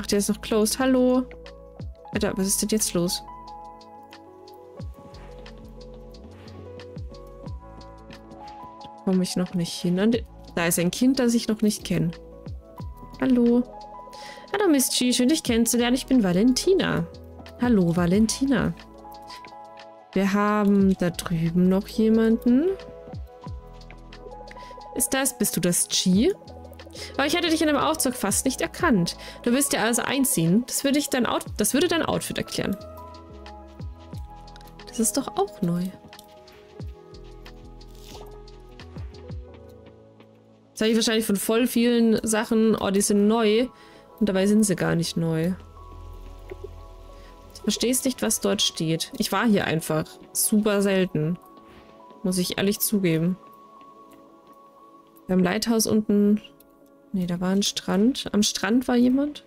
Ach, der ist noch closed. Hallo. Alter, was ist denn jetzt los? Komme ich noch nicht hin. Da ist ein Kind, das ich noch nicht kenne. Hallo. Hallo, Miss G. Schön, dich kennenzulernen. Ich bin Valentina. Hallo, Valentina. Wir haben da drüben noch jemanden. Ist das, bist du das G? Aber ich hätte dich in einem Aufzug fast nicht erkannt. Du willst ja also einziehen. Das würde, ich dein Out das würde dein Outfit erklären. Das ist doch auch neu. Das habe ich wahrscheinlich von voll vielen Sachen, oh, die sind neu. Und dabei sind sie gar nicht neu. Du verstehst nicht, was dort steht. Ich war hier einfach. Super selten. Muss ich ehrlich zugeben. Beim Lighthouse unten Nee, da war ein Strand. Am Strand war jemand.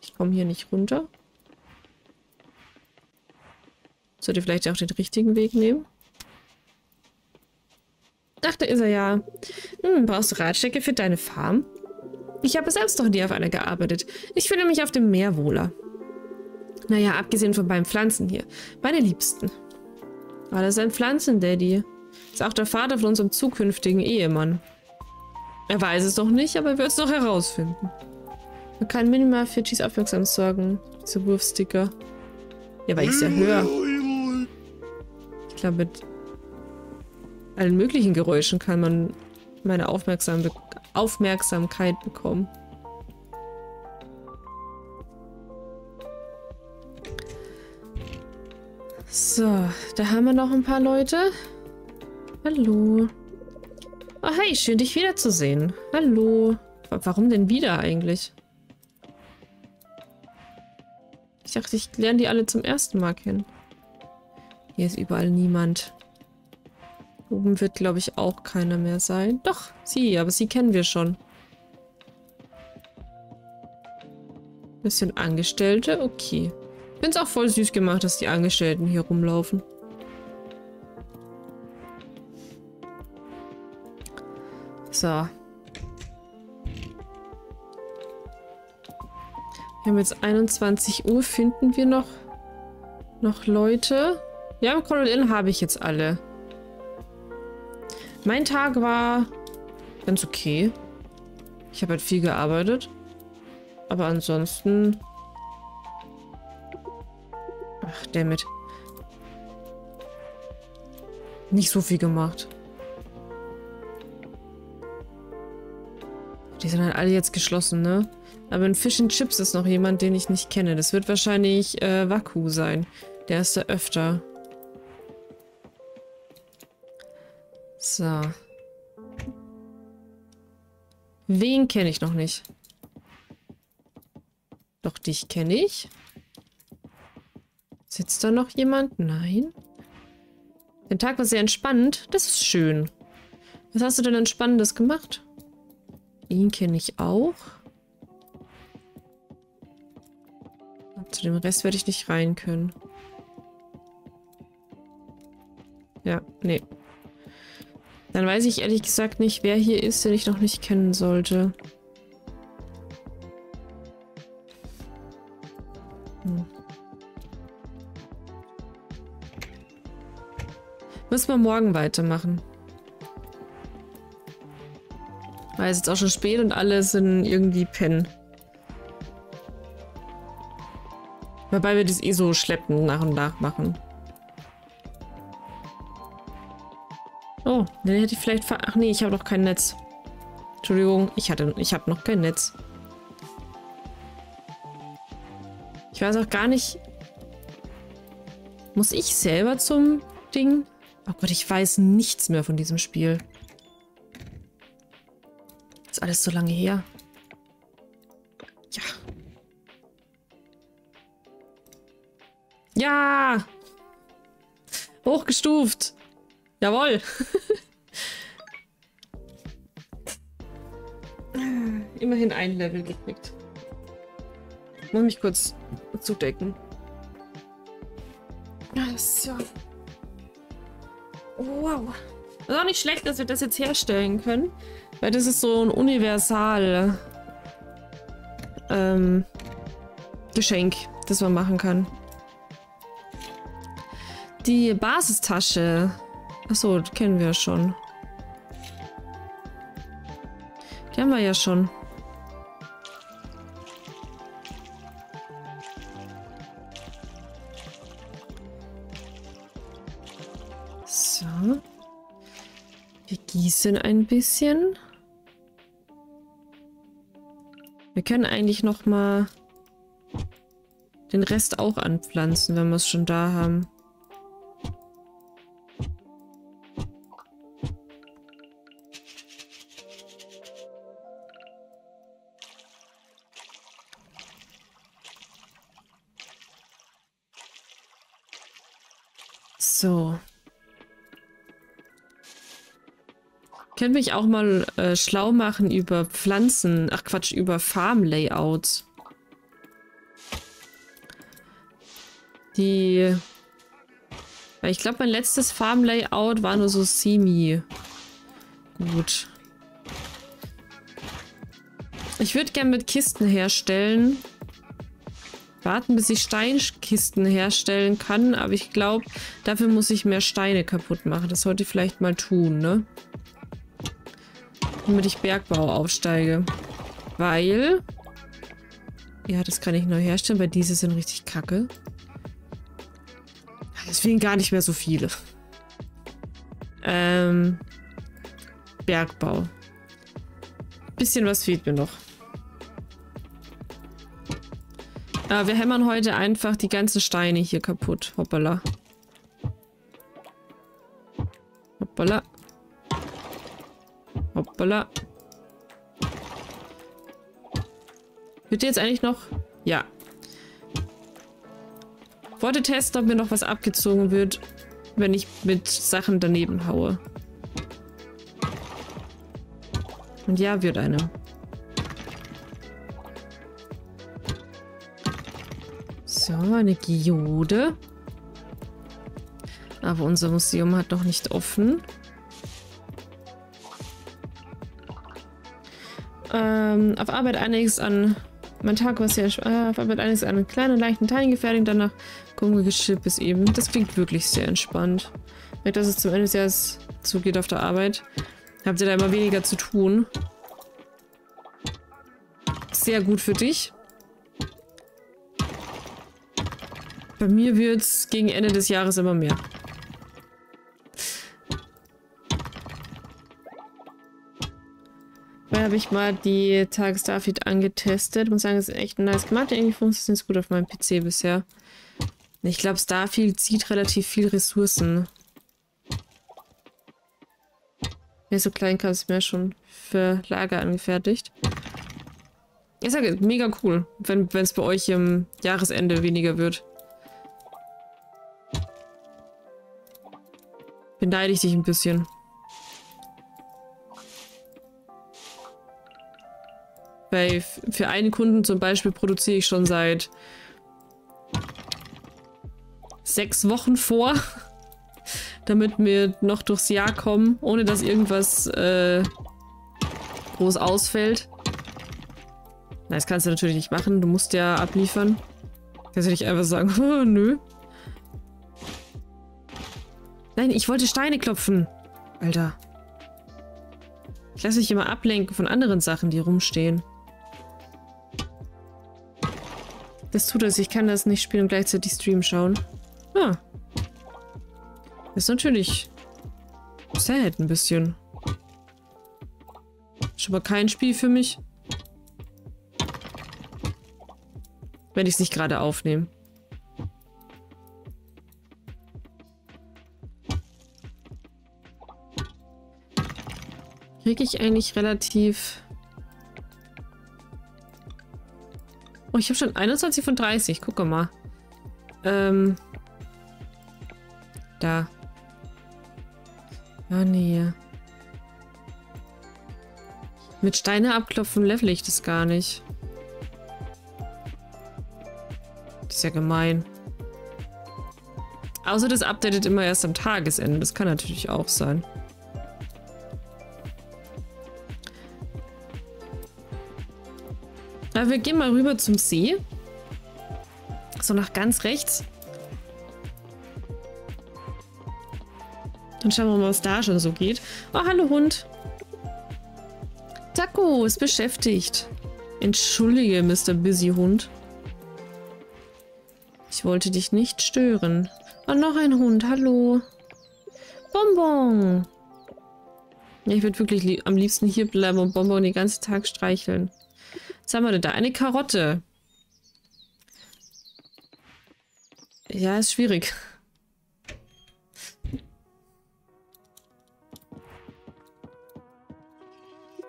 Ich komme hier nicht runter. Sollte vielleicht auch den richtigen Weg nehmen. Ach, da ist er ja. Hm, brauchst du Radstrecke für deine Farm? Ich habe selbst doch nie auf einer gearbeitet. Ich fühle mich auf dem Meer wohler. Naja, abgesehen von meinen Pflanzen hier. Meine Liebsten. War das ein Pflanzendaddy? Ist auch der Vater von unserem zukünftigen Ehemann. Er weiß es noch nicht, aber er wird es noch herausfinden. Man kann minimal für Cheese aufmerksam sorgen. Diese Wurfsticker. Ja, weil ich es ja höre. Ich glaube, mit allen möglichen Geräuschen kann man meine Aufmerksam Be Aufmerksamkeit bekommen. So, da haben wir noch ein paar Leute. Hallo. Oh, hey, schön dich wiederzusehen. Hallo. Warum denn wieder eigentlich? Ich dachte, ich lerne die alle zum ersten Mal kennen. Hier ist überall niemand. Oben wird, glaube ich, auch keiner mehr sein. Doch, sie, aber sie kennen wir schon. Bisschen Angestellte, okay. Ich finde es auch voll süß gemacht, dass die Angestellten hier rumlaufen. So. Wir haben jetzt 21 Uhr. Finden wir noch, noch Leute? Ja, Coral Inn habe ich jetzt alle. Mein Tag war ganz okay. Ich habe halt viel gearbeitet. Aber ansonsten... Ach, damit. Nicht so viel gemacht. Die sind halt alle jetzt geschlossen, ne? Aber in Fish and Chips ist noch jemand, den ich nicht kenne. Das wird wahrscheinlich äh, Waku sein. Der ist da öfter. So. Wen kenne ich noch nicht? Doch, dich kenne ich. Sitzt da noch jemand? Nein. Der Tag war sehr entspannt. Das ist schön. Was hast du denn Entspannendes gemacht? Ihn kenne ich auch. Zu dem Rest werde ich nicht rein können. Ja, nee. Dann weiß ich ehrlich gesagt nicht, wer hier ist, den ich noch nicht kennen sollte. Hm. Müssen wir morgen weitermachen. Weil es jetzt auch schon spät und alle sind irgendwie pennen. Wobei wir das eh so schleppend nach und nach machen. Oh, dann hätte ich vielleicht... Ach nee, ich habe noch kein Netz. Entschuldigung, ich hatte, ich habe noch kein Netz. Ich weiß auch gar nicht... Muss ich selber zum Ding? Oh Gott, ich weiß nichts mehr von diesem Spiel. Ist alles so lange her. Ja. Ja! Hochgestuft! Jawohl! Immerhin ein Level gekriegt. Ich muss mich kurz zudecken. So. Wow. Das ist auch nicht schlecht, dass wir das jetzt herstellen können. Weil das ist so ein universal ähm, Geschenk, das man machen kann. Die Basistasche. Achso, kennen wir schon. Kennen wir ja schon. So. Wir gießen ein bisschen. Können eigentlich noch mal den Rest auch anpflanzen, wenn wir es schon da haben. So. Können mich auch mal äh, schlau machen über Pflanzen, ach Quatsch, über Farmlayouts. Die... Weil ich glaube, mein letztes Farmlayout war nur so semi. Gut. Ich würde gerne mit Kisten herstellen. Warten, bis ich Steinkisten herstellen kann, aber ich glaube, dafür muss ich mehr Steine kaputt machen. Das sollte ich vielleicht mal tun, ne? Damit ich Bergbau aufsteige. Weil... Ja, das kann ich neu herstellen, weil diese sind richtig kacke. Deswegen gar nicht mehr so viele. Ähm... Bergbau. Bisschen was fehlt mir noch. Äh, wir hämmern heute einfach die ganzen Steine hier kaputt. Hoppala. Hoppala. Hoppala. Wird jetzt eigentlich noch... Ja. Wollte testen, ob mir noch was abgezogen wird, wenn ich mit Sachen daneben haue. Und ja, wird eine. So, eine Geode. Aber unser Museum hat noch nicht offen. Ähm, auf Arbeit einiges an... Mein Tag war sehr... Äh, auf Arbeit einiges an kleinen, leichten Teilen gefertigt. Danach Gummigeschirr bis eben. Das klingt wirklich sehr entspannt. Wenn dass es zum Ende des Jahres zugeht auf der Arbeit, habt ihr da immer weniger zu tun. Sehr gut für dich. Bei mir wird es gegen Ende des Jahres immer mehr. Weil habe ich mal die Tages-Starfeed angetestet. Muss sagen, es ist echt nice gemacht. Irgendwie funktioniert es gut auf meinem PC bisher. Ich glaube, Starfield zieht relativ viel Ressourcen. Ja, so klein kam es mir schon für Lager angefertigt. Ich sage, mega cool, wenn es bei euch im Jahresende weniger wird. Beneide ich dich ein bisschen. Weil für einen Kunden zum Beispiel produziere ich schon seit sechs Wochen vor, damit wir noch durchs Jahr kommen, ohne dass irgendwas äh, groß ausfällt. Na, das kannst du natürlich nicht machen. Du musst ja abliefern. Kannst du nicht einfach sagen, nö. Nein, ich wollte Steine klopfen. Alter. Ich lasse mich immer ablenken von anderen Sachen, die rumstehen. Das tut es. Ich kann das nicht spielen und gleichzeitig Stream schauen. Ah. Das ist natürlich sad ein bisschen. Schon mal kein Spiel für mich. Wenn ich es nicht gerade aufnehme. kriege ich eigentlich relativ... Oh, ich habe schon 21 von 30. Gucke mal. Ähm... Da. Ah, nee. Mit Steine abklopfen level ich das gar nicht. Das ist ja gemein. Außer das updatet immer erst am Tagesende. Das kann natürlich auch sein. Aber wir gehen mal rüber zum See. So nach ganz rechts. Dann schauen wir mal, was da schon so geht. Oh, hallo Hund. Taco ist beschäftigt. Entschuldige, Mr. Busy Hund. Ich wollte dich nicht stören. Oh, noch ein Hund. Hallo. Bonbon. Ich würde wirklich lieb am liebsten hier bleiben und Bonbon den ganzen Tag streicheln. Was haben wir denn da? Eine Karotte. Ja, ist schwierig.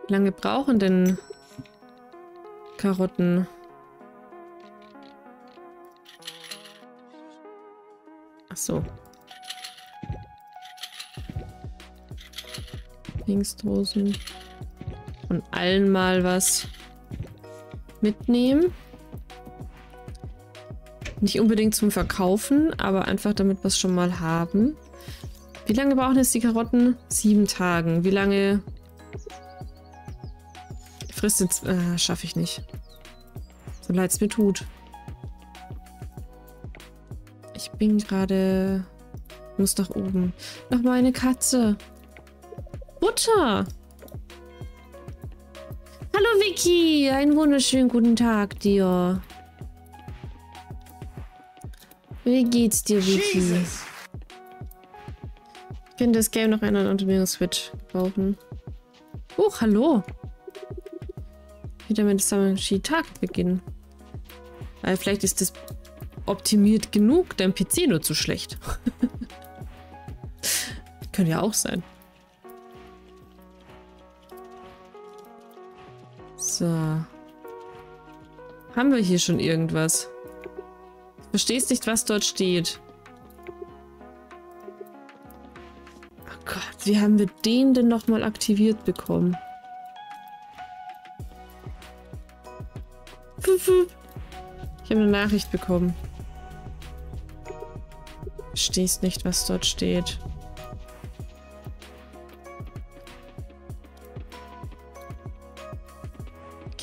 Wie lange brauchen denn Karotten? Ach so. Pfingstrosen. Von allen mal was mitnehmen. Nicht unbedingt zum Verkaufen, aber einfach damit wir es schon mal haben. Wie lange brauchen jetzt die Karotten? Sieben Tagen. Wie lange frisst jetzt... Äh, schaffe ich nicht. So leid es mir tut. Ich bin gerade... Muss nach oben. Noch eine Katze. Butter. Hallo Vicky, einen wunderschönen guten Tag dir. Wie geht's dir, Vicky? Jesus. Ich könnte das Game noch einen Unternehmen Switch brauchen. Oh, hallo. Wieder mit dem Tag beginnen. Weil vielleicht ist das optimiert genug, dein PC nur zu schlecht. Könnte ja auch sein. So. Haben wir hier schon irgendwas? Verstehst nicht, was dort steht. Oh Gott, wie haben wir den denn nochmal aktiviert bekommen? Ich habe eine Nachricht bekommen. Verstehst nicht, was dort steht.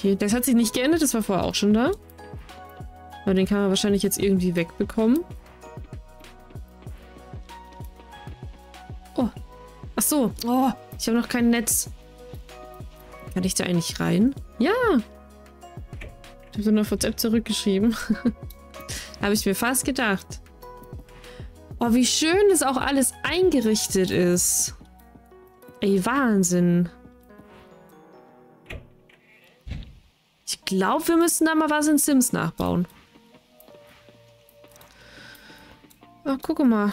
Okay, das hat sich nicht geändert, das war vorher auch schon da. Aber den kann man wahrscheinlich jetzt irgendwie wegbekommen. Oh. Ach so. Oh, ich habe noch kein Netz. Kann ich da eigentlich rein? Ja. Ich habe so eine WhatsApp zurückgeschrieben. habe ich mir fast gedacht. Oh, wie schön das auch alles eingerichtet ist. Ey, Wahnsinn. Glaube, wir müssen da mal was in Sims nachbauen. Ach, guck mal.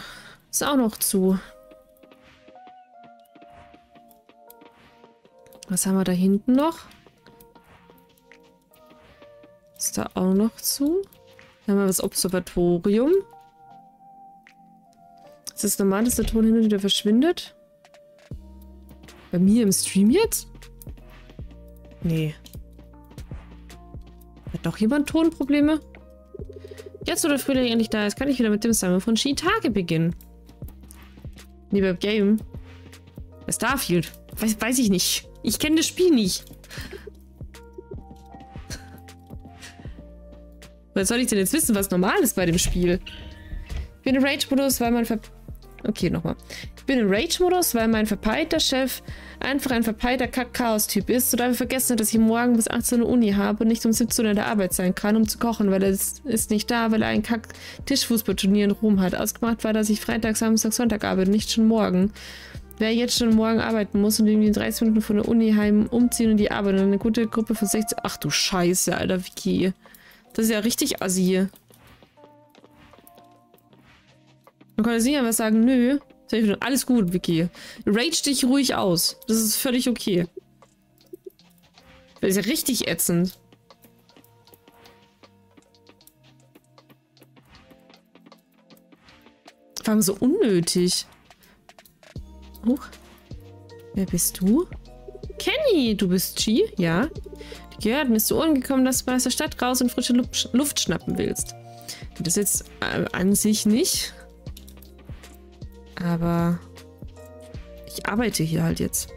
Ist auch noch zu. Was haben wir da hinten noch? Ist da auch noch zu? Dann haben wir das Observatorium. Ist das normal, dass der Ton hin und wieder verschwindet? Bei mir im Stream jetzt? Nee. Hat jemand Tonprobleme? Jetzt, wo der Frühling endlich da ist, kann ich wieder mit dem Sammeln von Shiitake beginnen. Lieber Game. Starfield. Weiß, weiß ich nicht. Ich kenne das Spiel nicht. Was soll ich denn jetzt wissen, was normal ist bei dem Spiel? Ich bin im Rage-Modus, weil man ver... Okay, nochmal. Ich bin im Rage-Modus, weil mein verpeilter Chef einfach ein verpeilter Kack-Chaos-Typ ist und einfach vergessen hat, dass ich morgen bis 18 Uhr Uni habe und nicht um 17 Uhr in der Arbeit sein kann, um zu kochen, weil er ist nicht da, weil er ein Kack-Tischfußballturnier in Rom hat. Ausgemacht war, dass ich Freitag, Samstag, Sonntag arbeite, nicht schon morgen. Wer jetzt schon morgen arbeiten muss und irgendwie in 30 Minuten von der Uni heim umziehen und die Arbeit und eine gute Gruppe von 16... Ach du Scheiße, Alter, Vicky. Das ist ja richtig assi. Man kann jetzt nicht einfach sagen, nö, alles gut, Vicky. Rage dich ruhig aus. Das ist völlig okay. Das ist ja richtig ätzend. Vor allem so unnötig. Huch. Wer bist du? Kenny, du bist Chi? Ja. Die gehört, mir ist zu Ohren gekommen, dass du aus der Stadt raus und frische Luft schnappen willst. Das jetzt äh, an sich nicht. Aber ich arbeite hier halt jetzt.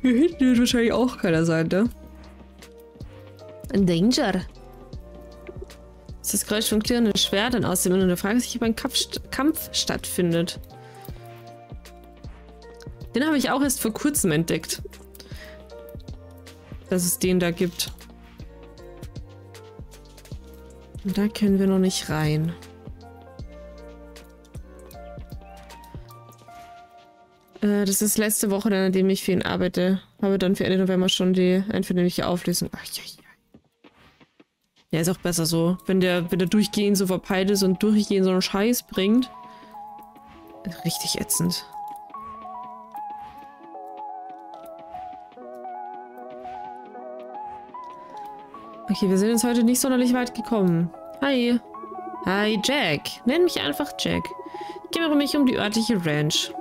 Hier hinten wird wahrscheinlich auch keiner sein, ne? Danger. Das ist das Geräusch von klirrenden Schwertern aus dem Inneren. Da frage sich, ob ein Kampf, Kampf stattfindet. Den habe ich auch erst vor kurzem entdeckt. Dass es den da gibt. Und da können wir noch nicht rein. Äh, das ist letzte Woche, dann, an dem ich für ihn arbeite. Habe dann für Ende November schon die einvernehmliche Auflösung. Ach, ja, ja. Ja, ist auch besser so. Wenn der, wenn der durchgehend so verpeilt ist und durchgehend so einen Scheiß bringt. Richtig ätzend. Okay, wir sind jetzt heute nicht sonderlich weit gekommen. Hi. Hi, Jack. Nenn mich einfach Jack. Ich kümmere mich um die örtliche Ranch.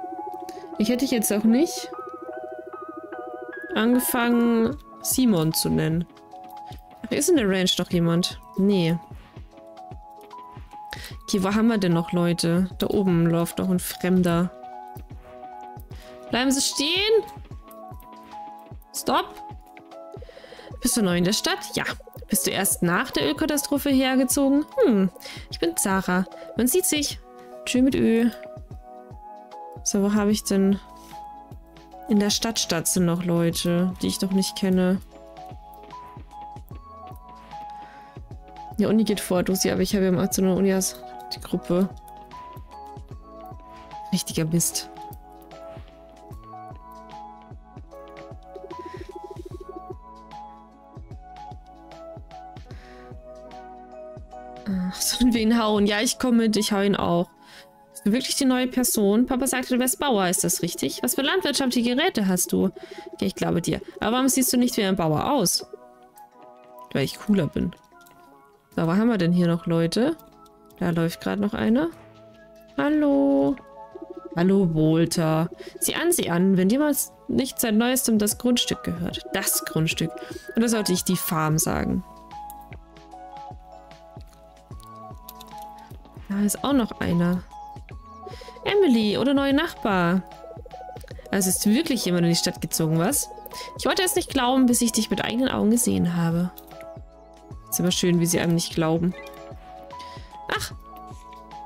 Ich hätte dich jetzt auch nicht angefangen, Simon zu nennen. Ach, ist in der Ranch doch jemand? Nee. Okay, wo haben wir denn noch Leute? Da oben läuft noch ein Fremder. Bleiben Sie stehen! Stop! Bist du neu in der Stadt? Ja. Bist du erst nach der Ölkatastrophe hergezogen? Hm, ich bin Sarah. Man sieht sich. Tschüss mit Ö. So, wo habe ich denn... In der Stadtstadt sind noch Leute, die ich noch nicht kenne. Die Uni geht vor, Dusi, aber ich habe ja mal zu einer Uni als die Gruppe. Richtiger Mist. Hauen? Ja, ich komme mit, ich hau ihn auch. Ist du wirklich die neue Person? Papa sagte, du wärst Bauer, ist das richtig? Was für landwirtschaftliche Geräte hast du? Ja, ich glaube dir. Aber warum siehst du nicht wie ein Bauer aus? Weil ich cooler bin. So, wo haben wir denn hier noch Leute? Da läuft gerade noch einer. Hallo. Hallo, Walter. Sieh an, sieh an. Wenn mal nicht seit neuestem das Grundstück gehört. Das Grundstück. Oder sollte ich die Farm sagen? Da ist auch noch einer. Emily oder neue Nachbar. Also ist wirklich jemand in die Stadt gezogen, was? Ich wollte es nicht glauben, bis ich dich mit eigenen Augen gesehen habe. Ist immer schön, wie sie einem nicht glauben. Ach.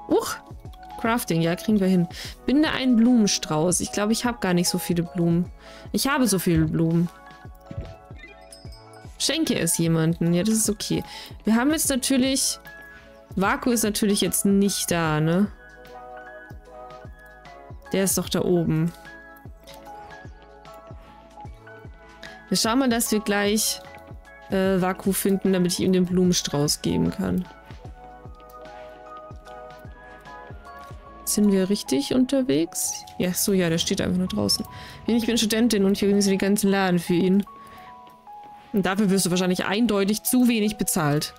Uch. Crafting, ja, kriegen wir hin. Binde einen Blumenstrauß. Ich glaube, ich habe gar nicht so viele Blumen. Ich habe so viele Blumen. Schenke es jemanden. Ja, das ist okay. Wir haben jetzt natürlich... Vaku ist natürlich jetzt nicht da, ne? Der ist doch da oben. Wir schauen mal, dass wir gleich äh, Vaku finden, damit ich ihm den Blumenstrauß geben kann. Sind wir richtig unterwegs? Ja, so, ja, der steht einfach nur draußen. Ich bin Studentin und ich organisiere den ganzen Laden für ihn. Und dafür wirst du wahrscheinlich eindeutig zu wenig bezahlt.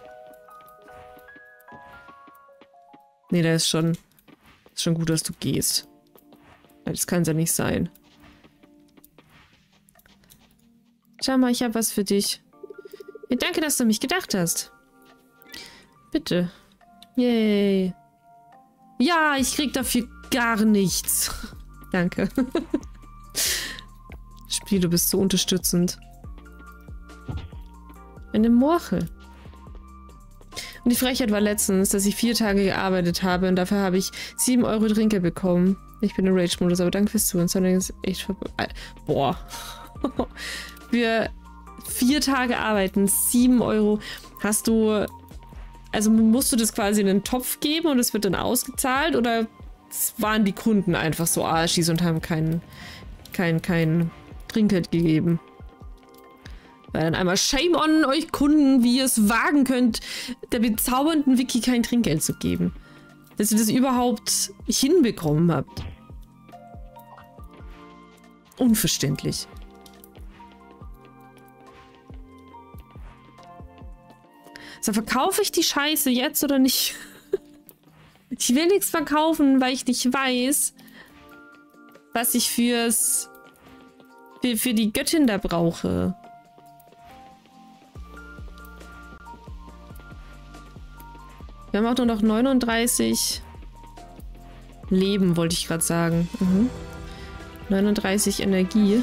Nee, der ist schon, ist schon gut, dass du gehst. Das kann ja nicht sein. Schau mal, ich habe was für dich. Ja, danke, dass du mich gedacht hast. Bitte. Yay. Ja, ich krieg dafür gar nichts. danke. Spiel, du bist so unterstützend. Eine Morchel. Und die Frechheit war letztens, dass ich vier Tage gearbeitet habe und dafür habe ich sieben Euro Trinker bekommen. Ich bin im Rage-Modus, aber danke fürs Zuhören. Sondern ist echt vorbei. Boah. Für vier Tage arbeiten, sieben Euro. Hast du. Also musst du das quasi in den Topf geben und es wird dann ausgezahlt oder waren die Kunden einfach so arschis und haben kein, kein, kein Trinkgeld gegeben? Weil dann einmal Shame on euch Kunden, wie ihr es wagen könnt, der bezaubernden Wiki kein Trinkgeld zu geben. Dass ihr das überhaupt hinbekommen habt. Unverständlich. So, verkaufe ich die Scheiße jetzt oder nicht? ich will nichts verkaufen, weil ich nicht weiß, was ich fürs... Für, für die Göttin da brauche. Wir haben auch nur noch 39 Leben, wollte ich gerade sagen. Mhm. 39 Energie.